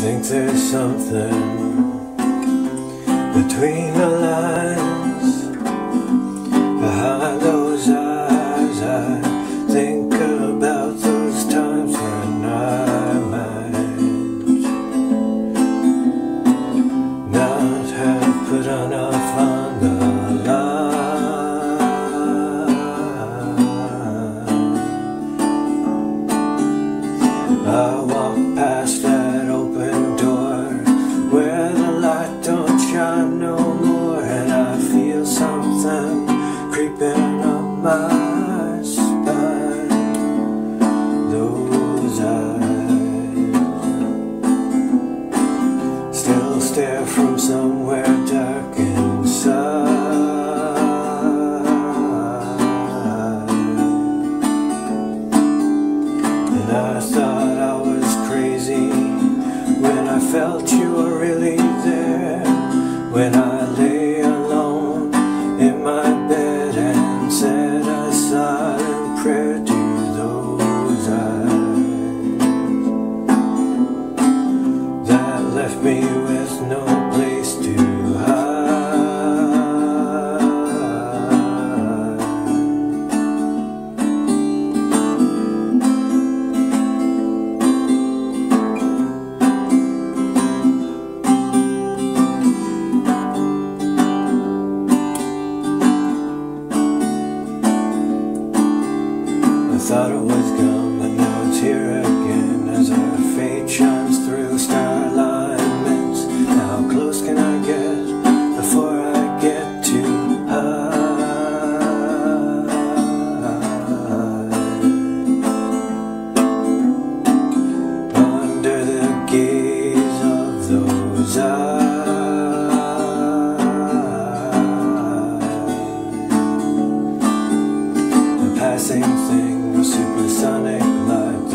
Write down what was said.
think there's something between the my. Those eyes still stare from somewhere dark inside. And I thought I was crazy when I felt you were really there. When I lay alone in my left me with no place to hide. I thought A passing thing, supersonic like